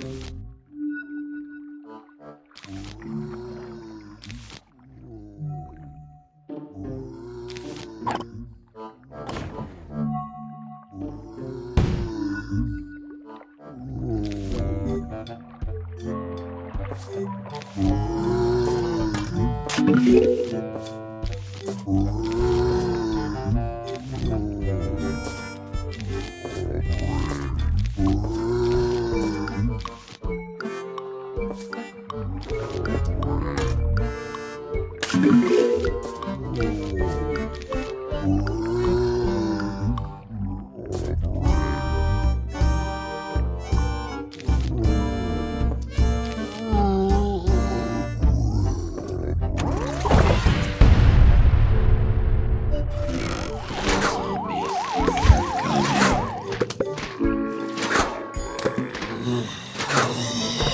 Oh. On.